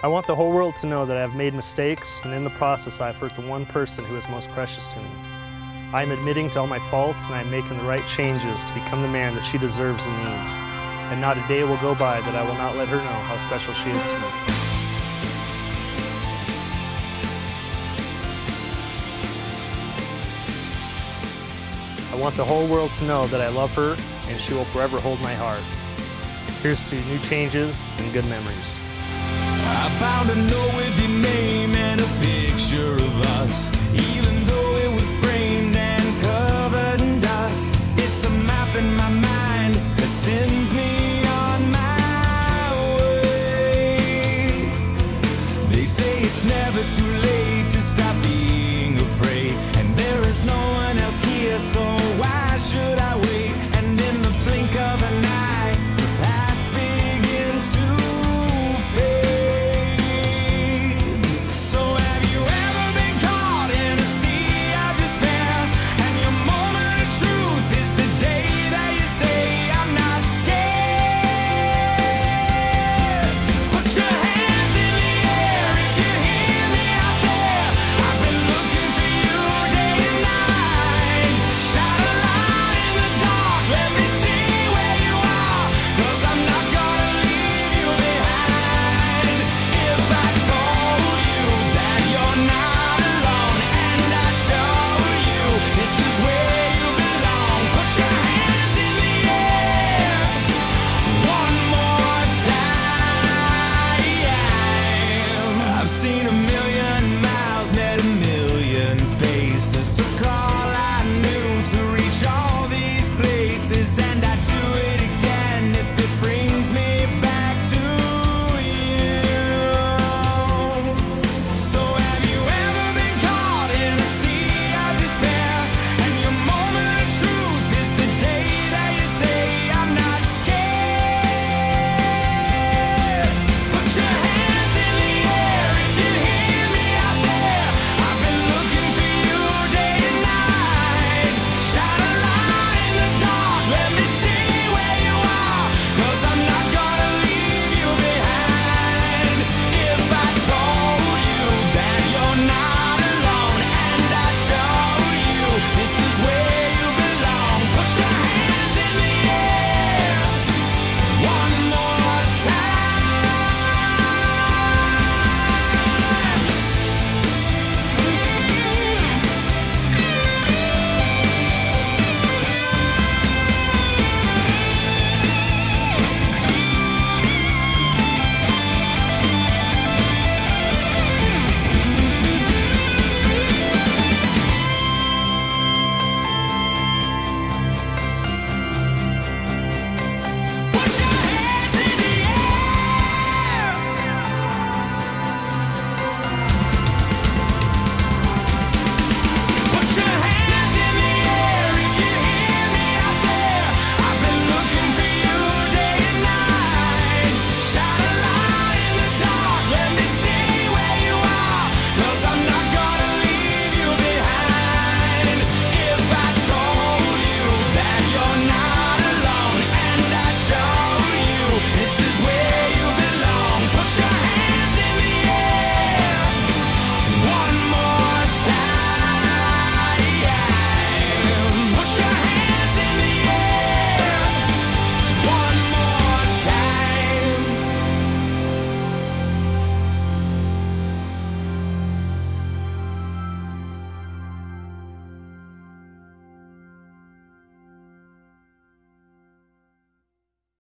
I want the whole world to know that I have made mistakes, and in the process, I have hurt the one person who is most precious to me. I am admitting to all my faults, and I am making the right changes to become the man that she deserves and needs. And not a day will go by that I will not let her know how special she is to me. I want the whole world to know that I love her, and she will forever hold my heart. Here's to new changes and good memories. I found a note with your name and a picture of us. Even though it was framed and covered in dust, it's the map in my mind that sends me on my way. They say it's never too late.